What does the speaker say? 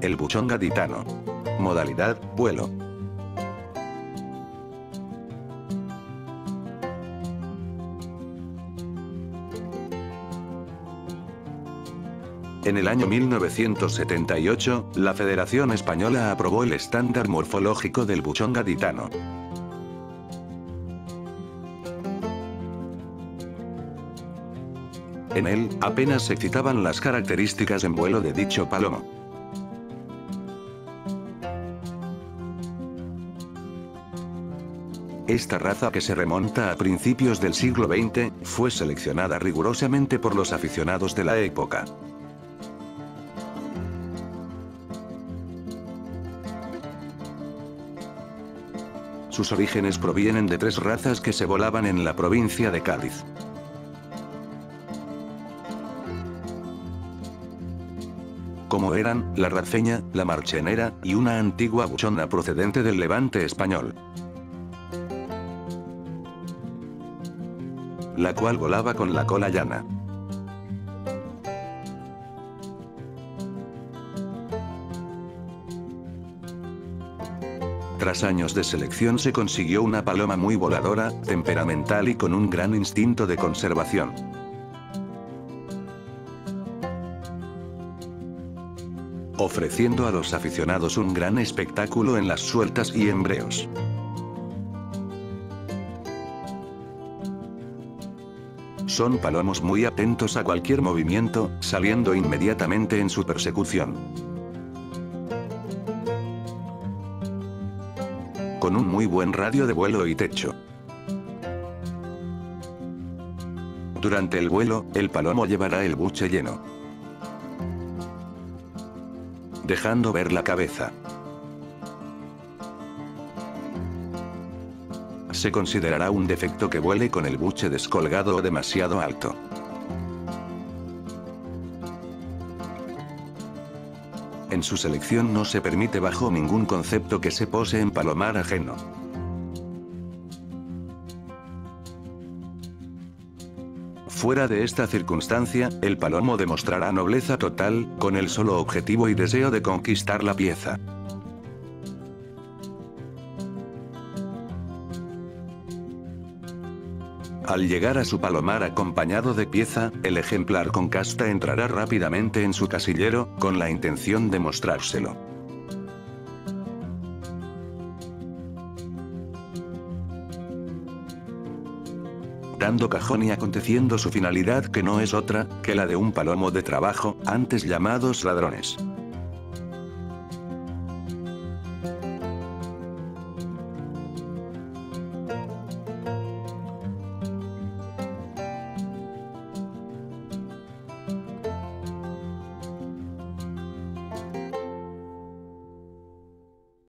El buchón gaditano. Modalidad, vuelo. En el año 1978, la Federación Española aprobó el estándar morfológico del buchón gaditano. En él, apenas se citaban las características en vuelo de dicho palomo. Esta raza que se remonta a principios del siglo XX, fue seleccionada rigurosamente por los aficionados de la época. Sus orígenes provienen de tres razas que se volaban en la provincia de Cádiz. Como eran, la rafeña, la marchenera, y una antigua buchona procedente del levante español. La cual volaba con la cola llana. Tras años de selección se consiguió una paloma muy voladora, temperamental y con un gran instinto de conservación. Ofreciendo a los aficionados un gran espectáculo en las sueltas y embreos. Son palomos muy atentos a cualquier movimiento, saliendo inmediatamente en su persecución. con un muy buen radio de vuelo y techo. Durante el vuelo, el palomo llevará el buche lleno. Dejando ver la cabeza. Se considerará un defecto que vuele con el buche descolgado o demasiado alto. En su selección no se permite bajo ningún concepto que se pose en palomar ajeno. Fuera de esta circunstancia, el palomo demostrará nobleza total, con el solo objetivo y deseo de conquistar la pieza. Al llegar a su palomar acompañado de pieza, el ejemplar con casta entrará rápidamente en su casillero, con la intención de mostrárselo. Dando cajón y aconteciendo su finalidad que no es otra, que la de un palomo de trabajo, antes llamados ladrones.